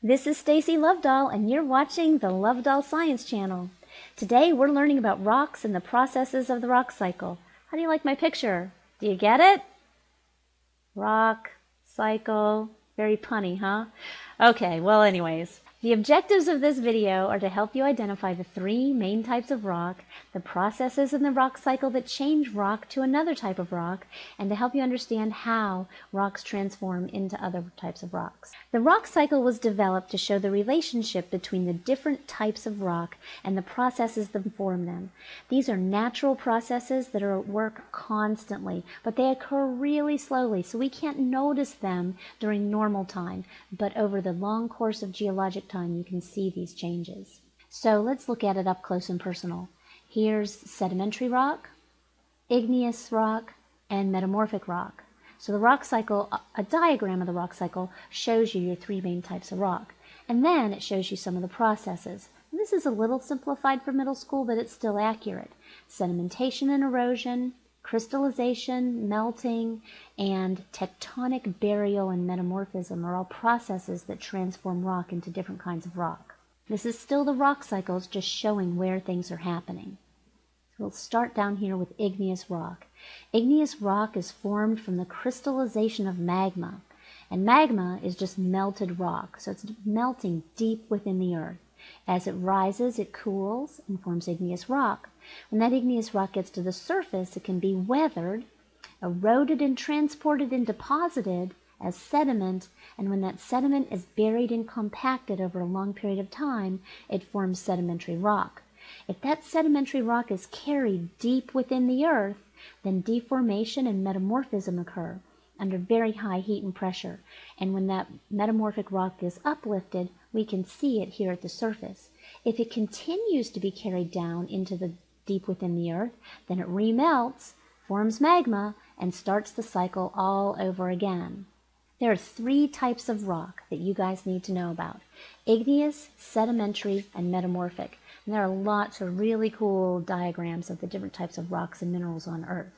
This is Stacy Lovdahl and you're watching the Lovdahl Science Channel. Today we're learning about rocks and the processes of the rock cycle. How do you like my picture? Do you get it? Rock, cycle, very punny, huh? Okay, well anyways, the objectives of this video are to help you identify the three main types of rock, the processes in the rock cycle that change rock to another type of rock, and to help you understand how rocks transform into other types of rocks. The rock cycle was developed to show the relationship between the different types of rock and the processes that form them. These are natural processes that are at work constantly, but they occur really slowly, so we can't notice them during normal time, but over the long course of geologic time, you can see these changes. So let's look at it up close and personal. Here's sedimentary rock, igneous rock, and metamorphic rock. So the rock cycle, a diagram of the rock cycle shows you your three main types of rock. And then it shows you some of the processes. And this is a little simplified for middle school, but it's still accurate. Sedimentation and erosion, crystallization, melting, and tectonic burial and metamorphism are all processes that transform rock into different kinds of rock. This is still the rock cycles, just showing where things are happening. We'll start down here with igneous rock. Igneous rock is formed from the crystallization of magma, and magma is just melted rock, so it's melting deep within the earth. As it rises, it cools and forms igneous rock. When that igneous rock gets to the surface, it can be weathered, eroded and transported and deposited as sediment, and when that sediment is buried and compacted over a long period of time, it forms sedimentary rock. If that sedimentary rock is carried deep within the earth, then deformation and metamorphism occur under very high heat and pressure, and when that metamorphic rock is uplifted, we can see it here at the surface. If it continues to be carried down into the deep within the earth, then it remelts, forms magma, and starts the cycle all over again. There are three types of rock that you guys need to know about igneous, sedimentary, and metamorphic. And there are lots of really cool diagrams of the different types of rocks and minerals on Earth.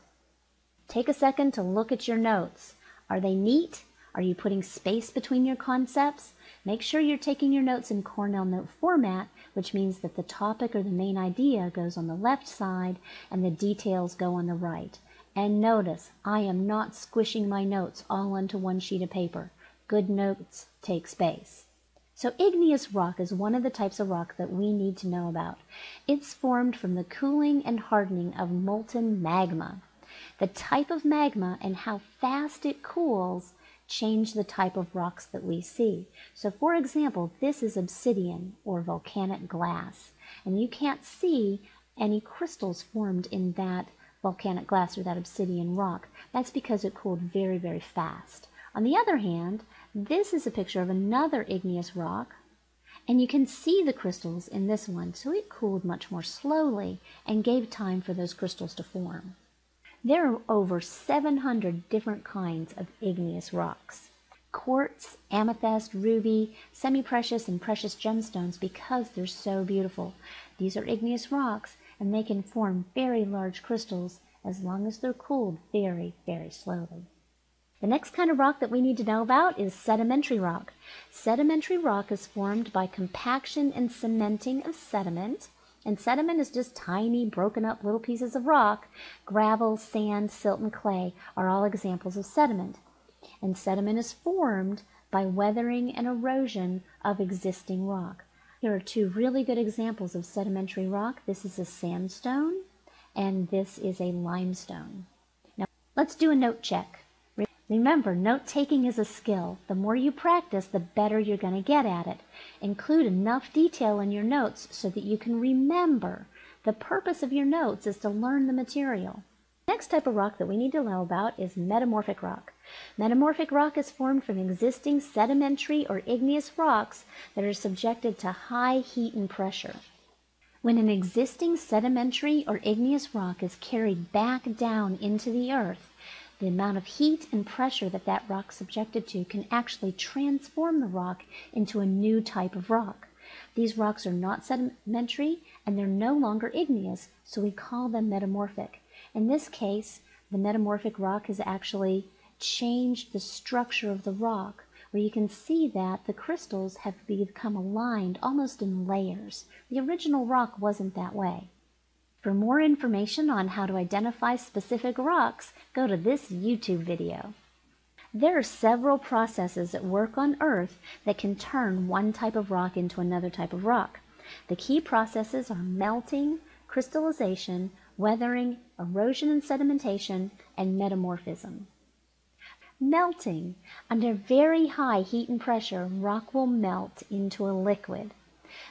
Take a second to look at your notes. Are they neat? Are you putting space between your concepts? Make sure you're taking your notes in Cornell note format, which means that the topic or the main idea goes on the left side and the details go on the right. And notice, I am not squishing my notes all onto one sheet of paper. Good notes take space. So igneous rock is one of the types of rock that we need to know about. It's formed from the cooling and hardening of molten magma. The type of magma and how fast it cools change the type of rocks that we see. So for example, this is obsidian or volcanic glass, and you can't see any crystals formed in that volcanic glass or that obsidian rock. That's because it cooled very, very fast. On the other hand, this is a picture of another igneous rock, and you can see the crystals in this one, so it cooled much more slowly and gave time for those crystals to form. There are over 700 different kinds of igneous rocks. Quartz, amethyst, ruby, semi-precious, and precious gemstones because they're so beautiful. These are igneous rocks and they can form very large crystals as long as they're cooled very, very slowly. The next kind of rock that we need to know about is sedimentary rock. Sedimentary rock is formed by compaction and cementing of sediment and sediment is just tiny, broken up little pieces of rock. Gravel, sand, silt, and clay are all examples of sediment. And sediment is formed by weathering and erosion of existing rock. Here are two really good examples of sedimentary rock. This is a sandstone, and this is a limestone. Now, let's do a note check. Remember, note taking is a skill. The more you practice, the better you're going to get at it. Include enough detail in your notes so that you can remember. The purpose of your notes is to learn the material. Next type of rock that we need to know about is metamorphic rock. Metamorphic rock is formed from existing sedimentary or igneous rocks that are subjected to high heat and pressure. When an existing sedimentary or igneous rock is carried back down into the earth, the amount of heat and pressure that that rock subjected to can actually transform the rock into a new type of rock. These rocks are not sedimentary and they're no longer igneous, so we call them metamorphic. In this case, the metamorphic rock has actually changed the structure of the rock, where you can see that the crystals have become aligned almost in layers. The original rock wasn't that way. For more information on how to identify specific rocks, go to this YouTube video. There are several processes at work on Earth that can turn one type of rock into another type of rock. The key processes are melting, crystallization, weathering, erosion and sedimentation, and metamorphism. Melting. Under very high heat and pressure, rock will melt into a liquid.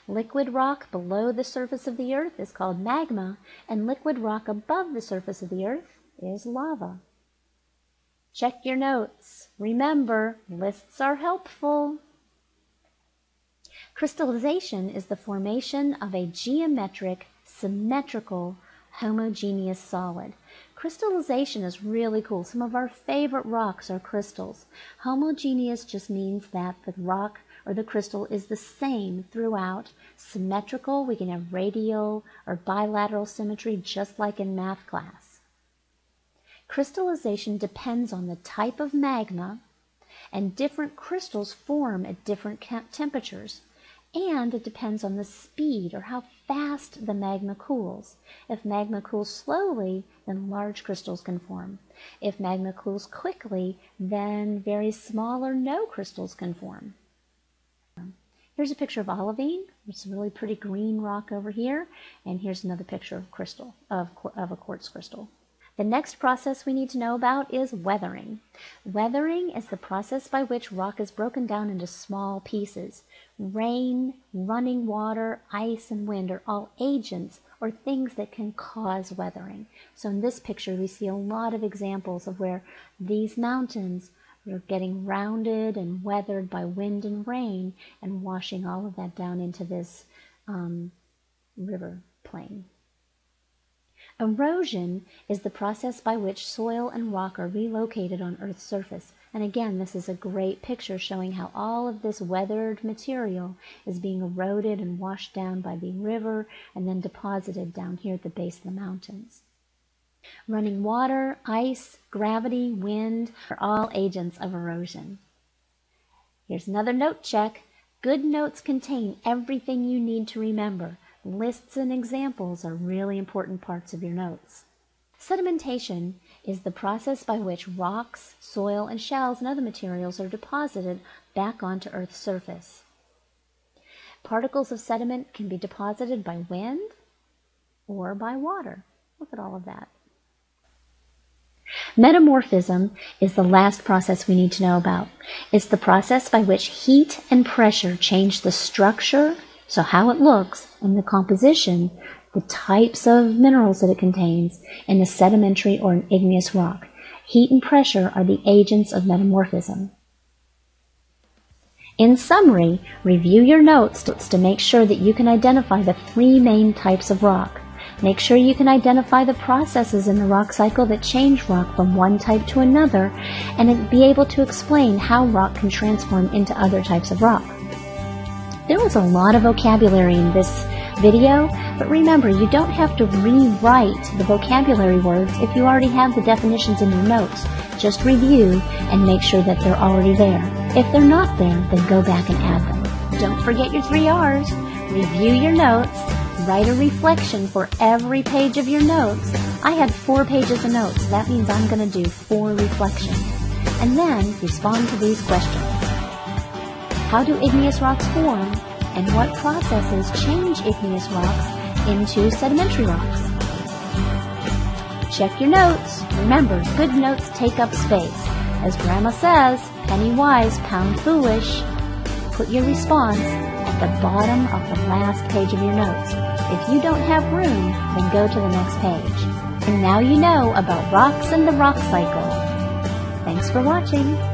Liquid rock below the surface of the earth is called magma, and liquid rock above the surface of the earth is lava. Check your notes. Remember, lists are helpful. Crystallization is the formation of a geometric, symmetrical, homogeneous solid. Crystallization is really cool. Some of our favorite rocks are crystals. Homogeneous just means that the rock or the crystal is the same throughout. Symmetrical, we can have radial or bilateral symmetry just like in math class. Crystallization depends on the type of magma and different crystals form at different temperatures. And it depends on the speed or how fast the magma cools. If magma cools slowly, then large crystals can form. If magma cools quickly, then very small or no crystals can form. Here's a picture of olivine. It's a really pretty green rock over here. And here's another picture of crystal, of, of a quartz crystal. The next process we need to know about is weathering. Weathering is the process by which rock is broken down into small pieces. Rain, running water, ice, and wind are all agents or things that can cause weathering. So in this picture, we see a lot of examples of where these mountains are getting rounded and weathered by wind and rain and washing all of that down into this um, river plain. Erosion is the process by which soil and rock are relocated on Earth's surface. And again, this is a great picture showing how all of this weathered material is being eroded and washed down by the river and then deposited down here at the base of the mountains. Running water, ice, gravity, wind are all agents of erosion. Here's another note check. Good notes contain everything you need to remember. Lists and examples are really important parts of your notes. Sedimentation is the process by which rocks, soil, and shells and other materials are deposited back onto Earth's surface. Particles of sediment can be deposited by wind or by water. Look at all of that. Metamorphism is the last process we need to know about. It's the process by which heat and pressure change the structure, so how it looks, and the composition, the types of minerals that it contains, in a sedimentary or an igneous rock. Heat and pressure are the agents of metamorphism. In summary, review your notes to make sure that you can identify the three main types of rock. Make sure you can identify the processes in the rock cycle that change rock from one type to another and be able to explain how rock can transform into other types of rock. There was a lot of vocabulary in this video, but remember you don't have to rewrite the vocabulary words if you already have the definitions in your notes. Just review and make sure that they're already there. If they're not there, then go back and add them. Don't forget your three R's. Review your notes, Write a reflection for every page of your notes. I had four pages of notes. That means I'm going to do four reflections. And then respond to these questions. How do igneous rocks form? And what processes change igneous rocks into sedimentary rocks? Check your notes. Remember, good notes take up space. As Grandma says, penny wise, pound foolish. Put your response at the bottom of the last page of your notes. If you don't have room, then go to the next page. And now you know about rocks and the rock cycle. Thanks for watching.